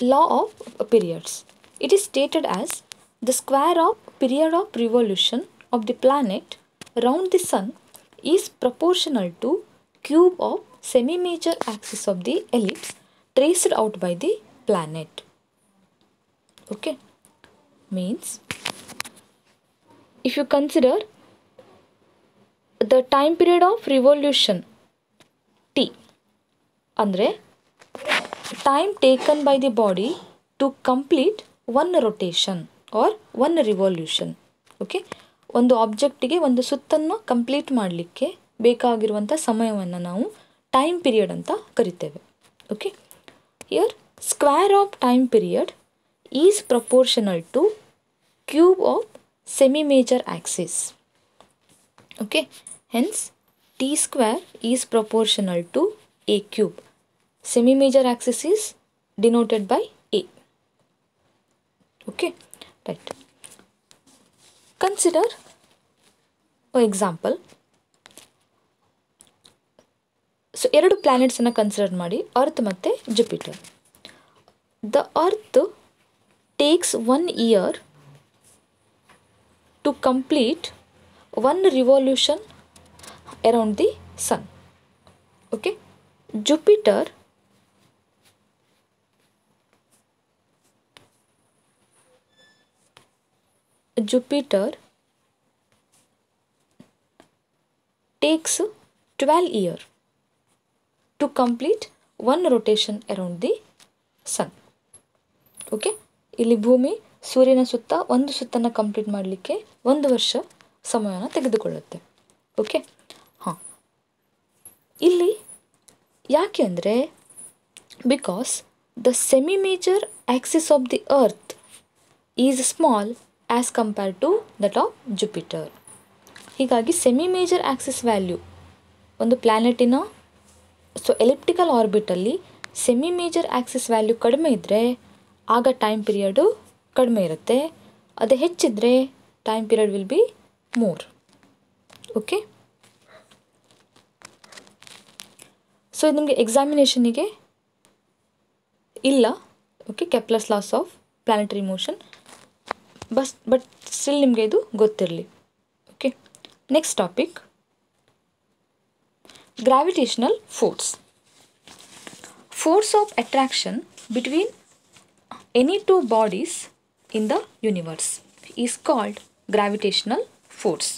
law of periods. It is stated as the square of period of revolution of the planet round the sun is proportional to cube of semi-major axis of the ellipse traced out by the planet. Okay, means if you consider the time period of revolution t ಅಂದರೆ time taken by the body to complete one rotation or one revolution okay ಒಂದು ಆಬ್ಜೆಕ್ಟಿಗೆ ಒಂದು ಸುತ್ತನ್ನು complete ಮಾಡಲಿಕ್ಕೆ ಬೇಕಾಗಿರುವಂಥ ಸಮಯವನ್ನು ನಾವು time period ಅಂತ ಕರಿತೇವೆ okay year square of time period is proportional to cube of semi major axis okay hence T square is proportional to A cube semi major axis is denoted by a okay right consider for example so ಎರಡು ಪ್ಲ್ಯಾನೆಟ್ಸನ್ನು consider ಮಾಡಿ earth ಮತ್ತು Jupiter the earth takes one year to complete one revolution around the sun okay jupiter Jupiter takes twelve year to complete one rotation around the sun okay ಇಲ್ಲಿ ಭೂಮಿ ಸೂರ್ಯನ ಸುತ್ತ ಒಂದು ಸುತ್ತನ್ನು complete ಮಾಡಲಿಕ್ಕೆ ಒಂದು ವರ್ಷ ಸಮಯವನ್ನು ತೆಗೆದುಕೊಳ್ಳುತ್ತೆ ಓಕೆ ಹಾಂ ಇಲ್ಲಿ ಯಾಕೆ ಅಂದರೆ because the semi major axis of the earth is small as compare to that of Jupiter ಹೀಗಾಗಿ ಸೆಮಿ ಮೇಜರ್ ಆ್ಯಕ್ಸಿಸ್ ವ್ಯಾಲ್ಯೂ ಒಂದು ಪ್ಲ್ಯಾನೆಟಿನ ಸೊ ಎಲಿಪ್ಟಿಕಲ್ ಆರ್ಬಿಟಲ್ಲಿ ಸೆಮಿ ಮೇಜರ್ ಆ್ಯಕ್ಸಿಸ್ ವ್ಯಾಲ್ಯೂ ಕಡಿಮೆ ಇದ್ದರೆ ಆಗ ಟೈಮ್ ಪೀರಿಯಡು ಕಡಿಮೆ ಇರುತ್ತೆ ಅದು ಹೆಚ್ಚಿದ್ರೆ time period will be more okay so ಇದು ನಿಮಗೆ ಎಕ್ಸಾಮಿನೇಷನಿಗೆ ಇಲ್ಲ okay Kepler's laws of planetary motion bus but still ನಿಮಗೆ ಇದು ಗೊತ್ತಿರಲಿ okay next topic gravitational force force of attraction between any two bodies in the universe is called gravitational force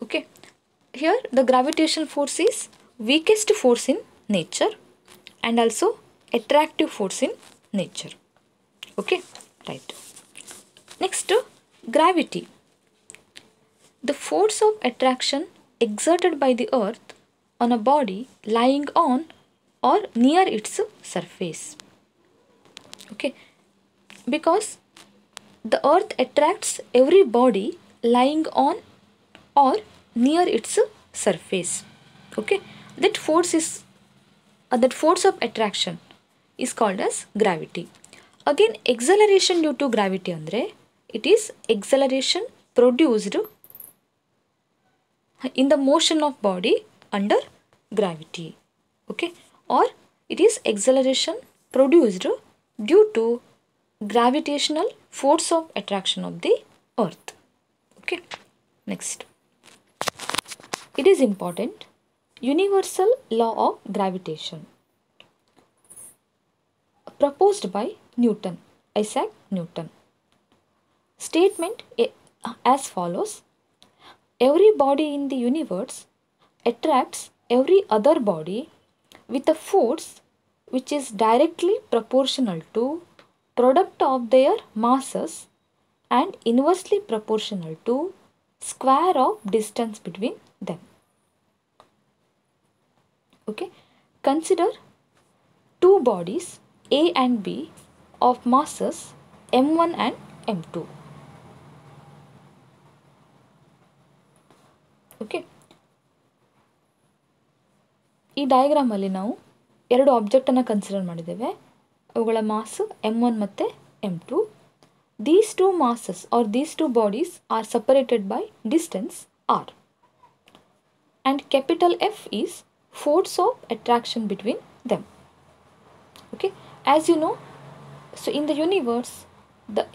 okay here the gravitational force is weakest force in nature and also attractive force in nature okay right next gravity the force of attraction exerted by the earth on a body lying on or near its surface okay because the earth attracts every body lying on or near its surface okay that force is uh, that force of attraction is called as gravity Again, acceleration due to gravity andre, it is acceleration produced in the motion of body under gravity, okay, or it is acceleration produced due to gravitational force of attraction of the earth. Okay, next, it is important universal law of gravitation proposed by Newton, Isaac Newton. Statement as follows. Every body in the universe attracts every other body with a force which is directly proportional to product of their masses and inversely proportional to square of distance between them. Okay. Consider two bodies A and B of masses of one and M two okay ಈ ಡಯಾಗ್ರಾಮಲ್ಲಿ ನಾವು ಎರಡು ಆಬ್ಜೆಕ್ಟನ್ನು consider ಮಾಡಿದ್ದೇವೆ ಅವುಗಳ mass M one ಮತ್ತು M two these two masses are these two bodies are separated by distance R and capital F is force of attraction between them okay as you know So in the universe, the,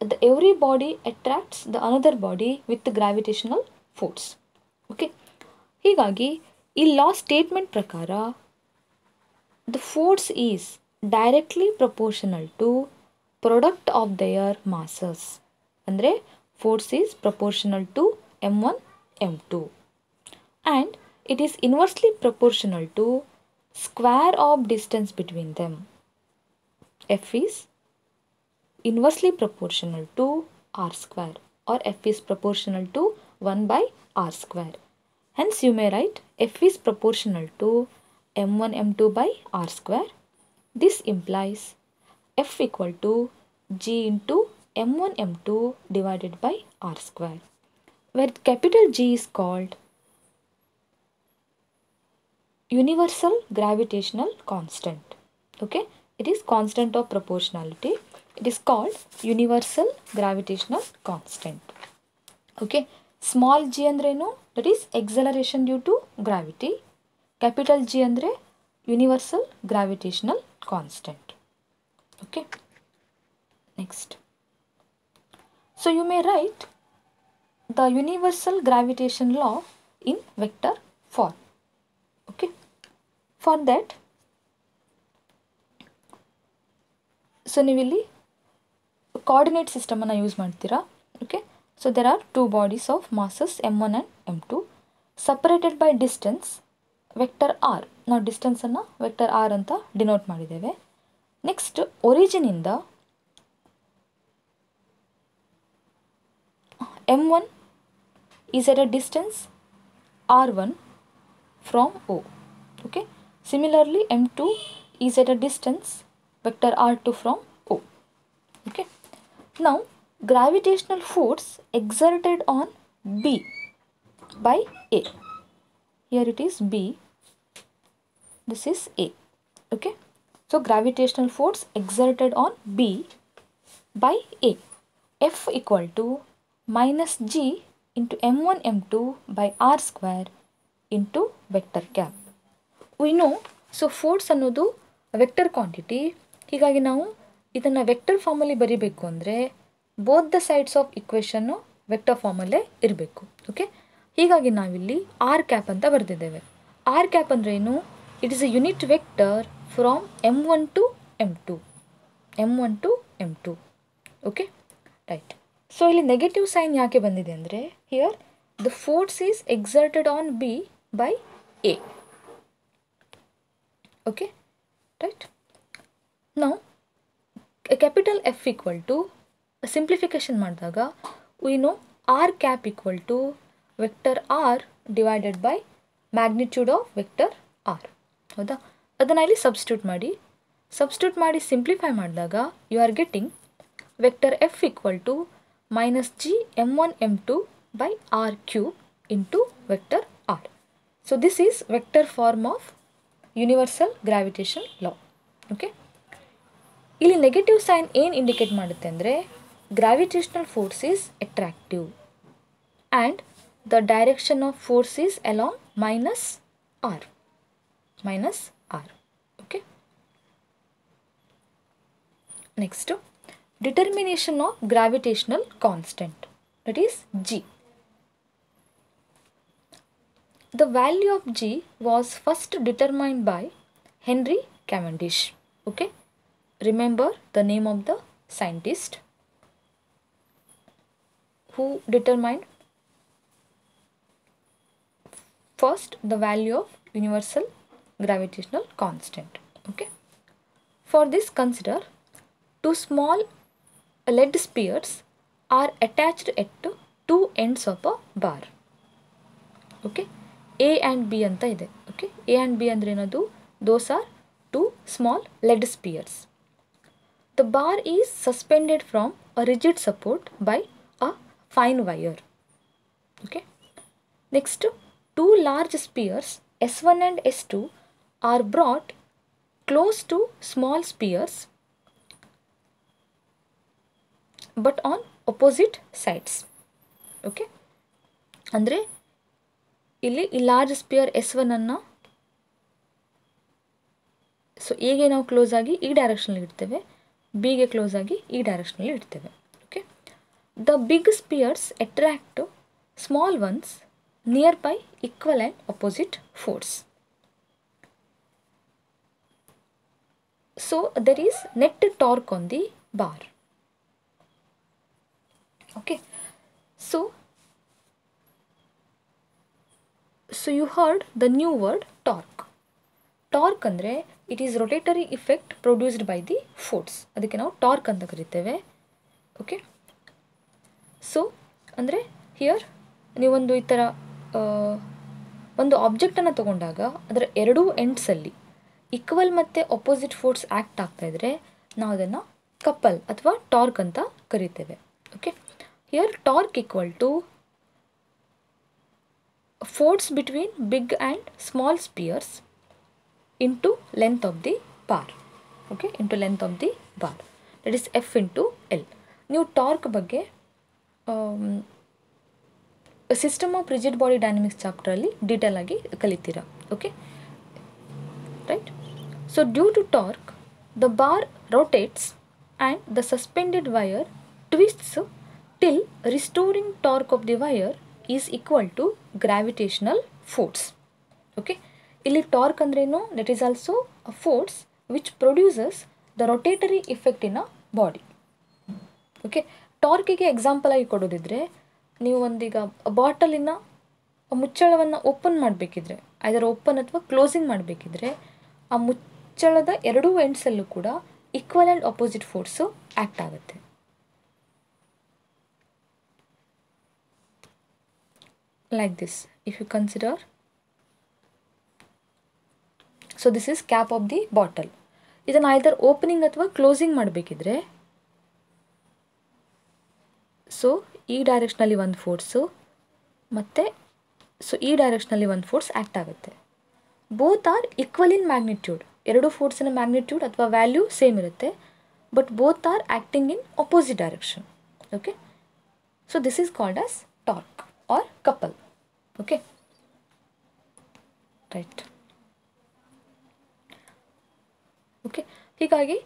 the every body attracts the another body with gravitational force okay ಹೀಗಾಗಿ ಈ law statement ಪ್ರಕಾರ the force is directly proportional to product of their masses ಅಂದರೆ force is proportional to M one M two and it is inversely proportional to square of distance between them f is inversely proportional to r square or f is proportional to 1 by r square. Hence you may write f is proportional to m1 m2 by r square. This implies f equal to g into m1 m2 divided by r square where capital G is called universal gravitational constant okay it is constant of proportionality. It is called universal gravitational constant. Okay. Small g no, that is acceleration due to gravity. Capital G andre universal gravitational constant. Okay. Next. So you may write the universal gravitation law in vector form. Okay. For that so ನೀವಿಲ್ಲಿ coordinate ಸಿಸ್ಟಮನ್ನು use ಮಾಡ್ತೀರಾ okay so there are two bodies of masses M one and M two separated by distance vector R ನಾವು ಡಿಸ್ಟೆನ್ಸನ್ನು vector R ಅಂತ denote ಮಾಡಿದ್ದೇವೆ next ಒರಿಜಿನಿಂದ M one is at a distance R one from O okay similarly M two is at a distance vector r2 from o okay now gravitational force exerted on b by a here it is b this is a okay so gravitational force exerted on b by a f equal to minus g into m1 m2 by r square into vector cap we know so force ಅನ್ನೋದು vector quantity ಹೀಗಾಗಿ ನಾವು ಇದನ್ನು vector ಫಾರ್ಮಲ್ಲಿ ಬರೀಬೇಕು ಅಂದರೆ both the sides of ಇಕ್ವೇಷನ್ನು vector ಫಾರ್ಮಲ್ಲೇ ಇರಬೇಕು okay ಹೀಗಾಗಿ ನಾವಿಲ್ಲಿ ಆರ್ ಕ್ಯಾಪ್ ಅಂತ ಬರೆದಿದ್ದೇವೆ ಆರ್ ಕ್ಯಾಪ್ ಅಂದರೆ ಏನು it is a unit vector from M one to M two M one to M two okay right so ಇಲ್ಲಿ ನೆಗೆಟಿವ್ ಸೈನ್ ಯಾಕೆ ಬಂದಿದೆ ಅಂದರೆ here the force is exerted on B by A okay right now a capital f equal to simplification ಮಾಡಿದಾಗ we know r cap equal to vector r divided by magnitude of vector r ಹೌದಾ ಅದನ್ನು ಇಲ್ಲಿ substitute ಮಾಡಿ substitute ಮಾಡಿ simplify ಮಾಡಿದಾಗ you are getting vector F equal to minus G M one M two by R cube into vector R so this is vector form of universal gravitation law okay ಇಲ್ಲಿ negative sign ಏನು indicate ಮಾಡುತ್ತೆ ಅಂದರೆ gravitational force is attractive and the direction of force is along minus R minus R okay next determination of gravitational constant that is G the value of G was first determined by Henry Cavendish. Okay remember the name of the scientist who determined first the value of universal gravitational constant. Okay, for this consider two small lead spheres are attached at two ends of a bar. Okay. A and B ಅಂತ ಇದೆ okay A and B ಅಂದರೆ ಏನದು those are two small lead spheres The bar is suspended from a rigid support by a fine wire. Okay. Next, two large spears S1 and S2 are brought close to small spears but on opposite sides andre ಅಂದರೆ ಇಲ್ಲಿ large large S1 S so so ಹೀಗೆ ನಾವು close ಆಗಿ ಈ ಡೈರೆಕ್ಷನಲ್ಲಿ ಇಡ್ತೇವೆ ಬಿಗೆ close ಆಗಿ ಈ ಡೈರೆಕ್ಷನಲ್ಲಿ ಇಡ್ತೇವೆ okay the big spheres attract small ones nearby equal and opposite force so there is net torque on the bar okay so so you heard the new word torque torque ಅಂದರೆ it is rotatory effect produced by the force ಅದಕ್ಕೆ ನಾವು torque ಅಂತ ಕರಿತೇವೆ okay so ಅಂದರೆ here ನೀವೊಂದು ಈ ಥರ ಒಂದು ಆಬ್ಜೆಕ್ಟನ್ನು ತಗೊಂಡಾಗ ಅದರ ಎರಡೂ ಎಂಡ್ಸಲ್ಲಿ ಈಕ್ವಲ್ ಮತ್ತು ಅಪೋಸಿಟ್ ಫೋರ್ಸ್ ಆ್ಯಕ್ಟ್ ಆಗ್ತಾಯಿದ್ರೆ ನಾವು ಅದನ್ನು ಕಪ್ಪಲ್ ಅಥವಾ ಟಾರ್ಕ್ ಅಂತ ಕರಿತೇವೆ okay here torque equal to force between big and small spheres into length of the bar okay into length of the bar that is f into l ನೀವು torque ಬಗ್ಗೆ system of rigid body dynamics ಚಾಪ್ಟ್ರಲ್ಲಿ detail ಆಗಿ ಕಲಿತೀರಾ okay right so due to torque the bar rotates and the suspended wire twists till restoring torque of the wire is equal to gravitational force okay ಇಲ್ಲಿ torque ಅಂದ್ರೇನು that is also a force which produces the rotatory effect in a body okay ಟಾರ್ಕಿಗೆ example ಆಗಿ ಕೊಡೋದಿದ್ರೆ ನೀವು ಒಂದೀಗ ಬಾಟಲಿನ ಮುಚ್ಚಳವನ್ನು open ಮಾಡಬೇಕಿದ್ರೆ ಅದರ open ಅಥವಾ closing ಮಾಡಬೇಕಿದ್ರೆ ಆ ಮುಚ್ಚಳದ ಎರಡೂ ಎಂಡ್ಸಲ್ಲೂ ಕೂಡ equal and opposite force act ಆಗುತ್ತೆ like this if you consider so this is cap of the bottle ಇದನ್ನು ಐದರ್ ಓಪನಿಂಗ್ ಅಥವಾ ಕ್ಲೋಸಿಂಗ್ ಮಾಡಬೇಕಿದ್ರೆ ಸೊ ಈ ಡೈರೆಕ್ಷನಲ್ಲಿ ಒಂದು ಫೋರ್ಸು ಮತ್ತು ಸೊ ಈ ಡೈರೆಕ್ಷನಲ್ಲಿ ಒಂದು ಫೋರ್ಸ್ ಆ್ಯಕ್ಟ್ ಆಗುತ್ತೆ both are equal in magnitude ಎರಡು ಫೋರ್ಸಿನ ಮ್ಯಾಗ್ನಿಟ್ಯೂಡ್ ಅಥವಾ ವ್ಯಾಲ್ಯೂ ಸೇಮ್ ಇರುತ್ತೆ but both are acting in opposite direction okay so this is called as torque or couple okay right okay ಹೀಗಾಗಿ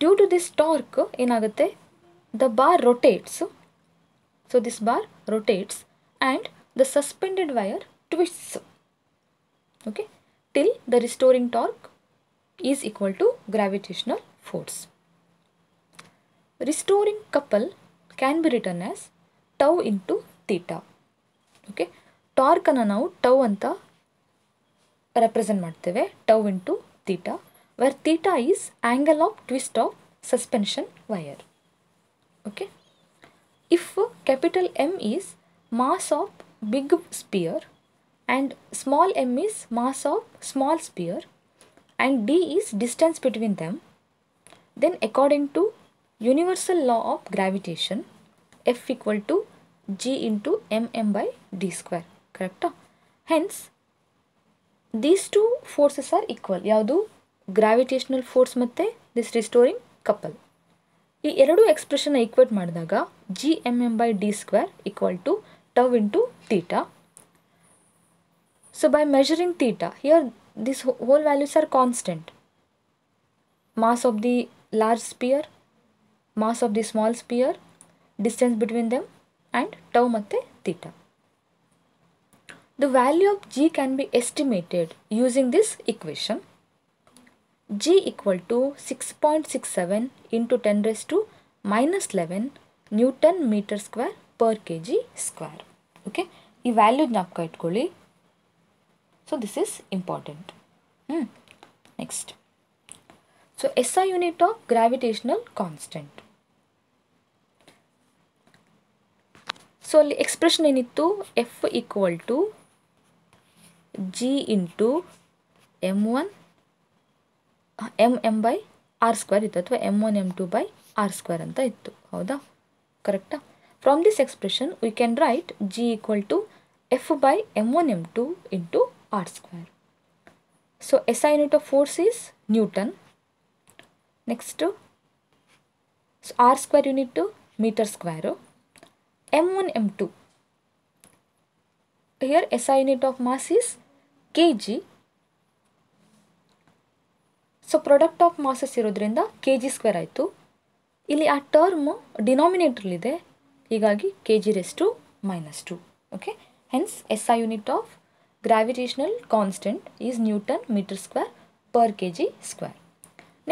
ಡ್ಯೂ ಟು ದಿಸ್ ಟಾರ್ಕ್ ಏನಾಗುತ್ತೆ the bar rotates so this bar rotates and the suspended wire twists okay till the restoring torque is equal to gravitational force restoring couple can be return as tau into theta okay ಟಾರ್ಕನ್ನು ನಾವು tau ಅಂತ represent ಮಾಡ್ತೇವೆ tau into theta where theta is angle of twist of suspension wire. Okay. If capital M is mass of big sphere and small m is mass of small sphere and d is distance between them, then according to universal law of gravitation, F equal to g into mm by d square, correct? Hence, these two forces are equal ಯಾವುದು gravitational force ಮತ್ತು this restoring couple ಈ ಎರಡು ಎಕ್ಸ್ಪ್ರೆಷನ್ನ equate ಮಾಡಿದಾಗ G M M by D square equal to tau into theta so by measuring theta here this whole values are constant mass of the large sphere mass of the small sphere distance between them and tau ಮತ್ತು theta The value of g can be estimated using this equation. g equal to 6.67 into 10 raised to minus 11 Newton meter square per kg square. Okay, ಈ value ಜ್ಞಾಪಕ ಇಟ್ಕೊಳ್ಳಿ so this is important ಹ್ಞೂ next so S I unit of gravitational constant so ಅಲ್ಲಿ expression ಏನಿತ್ತು F equal to G into M one M M by R square ಇತ್ತು ಅಥವಾ M one M two by R square ಅಂತ ಇತ್ತು ಹೌದಾ ಕರೆಕ್ಟಾ from this expression we can write G equal to F by M one M two into R square so S I unit of force is newton next R square unit metre square M one M two here S I unit of mass is K G so product of masses ಇರೋದ್ರಿಂದ K G square ಆಯಿತು ಇಲ್ಲಿ ಆ term ಡಿನಾಮಿನೇಟ್ರಲ್ಲಿದೆ ಹೀಗಾಗಿ K G raise to minus two okay hence S I unit of gravitational constant is newton metre square per K G square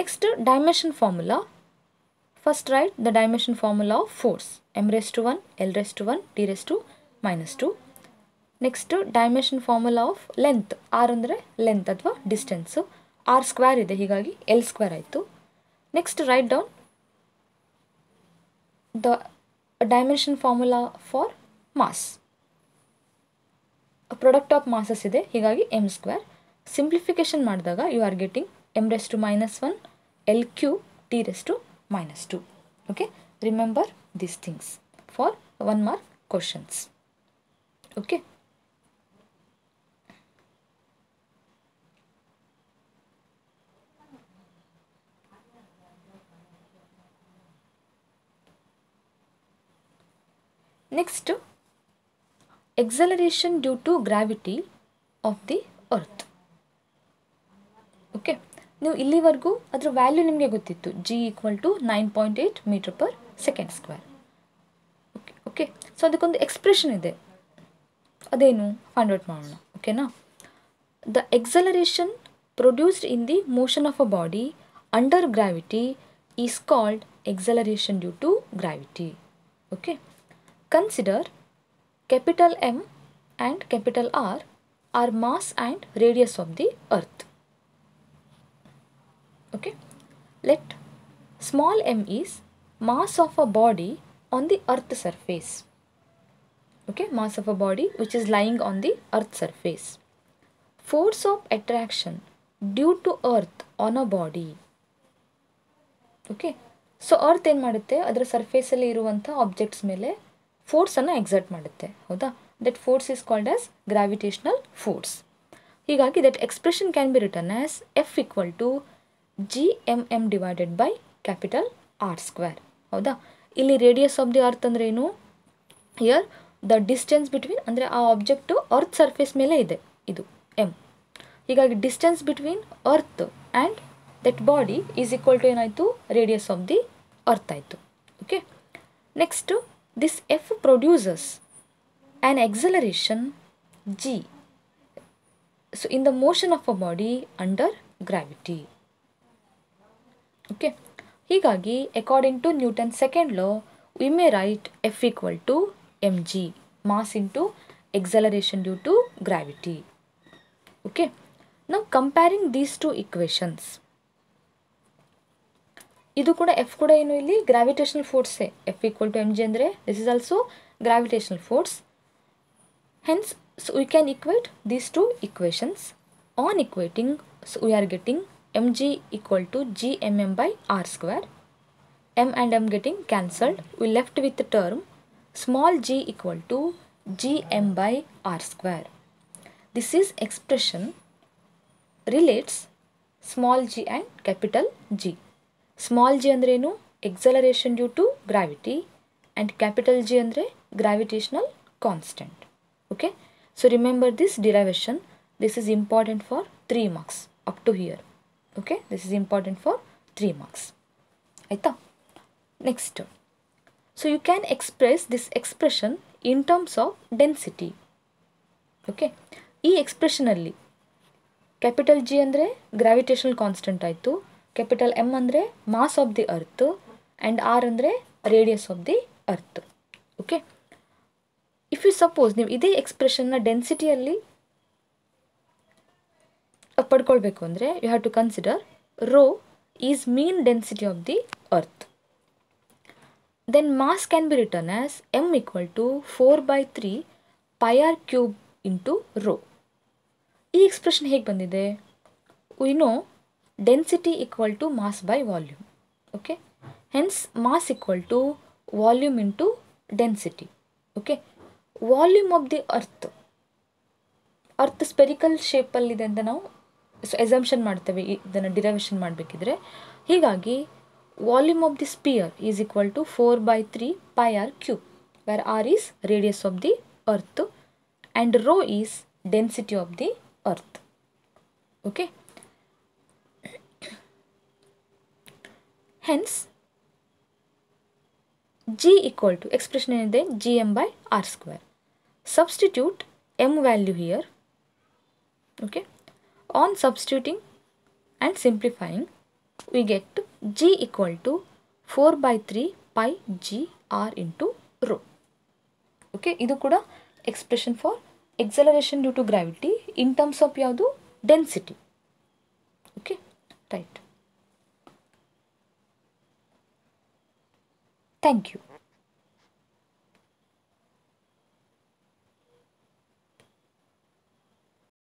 next dimension formula first write the dimension formula of force M raise to one L raise to one D raise to minus two next dimension formula of length R ಅಂದರೆ length ಅಥವಾ distance R square ಇದೆ ಹೀಗಾಗಿ L square ಆಯಿತು next write down the dimension formula for mass product of masses ಇದೆ ಹೀಗಾಗಿ M square simplification ಮಾಡಿದಾಗ you are getting M raise to minus one L cube T raise to minus two okay remember these things for one mark questions okay next acceleration due to gravity of the earth okay ನೀವು ಇಲ್ಲಿವರೆಗೂ ಅದರ value ನಿಮಗೆ ಗೊತ್ತಿತ್ತು G equal to nine point eight metre per second square okay okay so ಅದಕ್ಕೊಂದು expression ಇದೆ ಅದೇನು find out ಮಾಡೋಣ ಓಕೆನಾ the acceleration produced in the motion of a body under gravity is called acceleration due to gravity okay Consider capital M and capital R are mass and radius of the earth. Okay. Let small m is mass of a body on the earth surface. Okay, mass of a body which is lying on the earth surface. Force of attraction due to earth on a body. Okay. So earth ಏನು ಮಾಡುತ್ತೆ surface surface ಇರುವಂಥ objects mele ಫೋರ್ಸನ್ನು exert ಮಾಡುತ್ತೆ ಹೌದಾ that force is called as gravitational force ಹೀಗಾಗಿ that expression can be return as F equal to G M M divided by capital R square ಹೌದಾ ಇಲ್ಲಿ radius of the earth ಅಂದರೆ ಏನು here the distance between ಅಂದರೆ ಆ object earth surface ಮೇಲೆ ಇದೆ ಇದು ಎಮ್ ಹೀಗಾಗಿ distance between earth and that body is equal to ಏನಾಯಿತು ರೇಡಿಯಸ್ ಆಫ್ ದಿ ಅರ್ತ್ ಆಯಿತು okay next this F produces an acceleration G so in the motion of a body under gravity okay ಹೀಗಾಗಿ according to Newton second law we may write F equal to M G mass into acceleration due to gravity okay ನಾವು comparing these two equations ಇದು ಕೂಡ F ಕೂಡ ಏನು ಇಲ್ಲಿ gravitational ಫೋರ್ಸೇ F equal to M G ಅಂದರೆ this is also gravitational force hence so we can equate these two equations on equating so we are getting M G equal to G M M by R square m and m getting cancelled we left with the term small g equal to gm by r square this is expression relates small g and capital g small G ಅಂದ್ರೇನು acceleration due to gravity and capital G ಅಂದರೆ gravitational constant okay so remember this derivation this is important for three marks up to here okay this is important for three marks ಆಯಿತಾ next so you can express this expression in terms of density okay ಈ ಎಕ್ಸ್ಪ್ರೆಷನಲ್ಲಿ capital G ಅಂದರೆ gravitational constant ಆಯಿತು capital M ಅಂದರೆ mass of the earth and R ಅಂದರೆ radius of the earth okay if you suppose ನೀವು ಇದೇ ಎಕ್ಸ್ಪ್ರೆಷನ್ನ ಡೆನ್ಸಿಟಿಯಲ್ಲಿ ಪಡ್ಕೊಳ್ಬೇಕು ಅಂದರೆ you have to consider rho is mean density of the earth then mass can be written as M equal to four by three pi R cube into rho ಈ expression ಹೇಗೆ ಬಂದಿದೆ we know density to mass mass volume okay hence hence mass to volume into density okay volume of the earth earth spherical ಶೇಪಲ್ಲಿದೆ ಅಂತ ನಾವು assumption ಮಾಡ್ತೇವೆ ಇದನ್ನು derivation ಮಾಡಬೇಕಿದ್ರೆ ಹೀಗಾಗಿ volume of the sphere is equal to four by three pi R cube where R is radius of the earth and rho is density of the earth okay hence G equal to expression ಏನಿದೆ G M by R square substitute M value here okay on substituting and simplifying we get G equal to four by three pi G R into rho okay ಇದು ಕೂಡ expression for acceleration due to gravity in terms of ಯಾವುದು density okay right Thank you.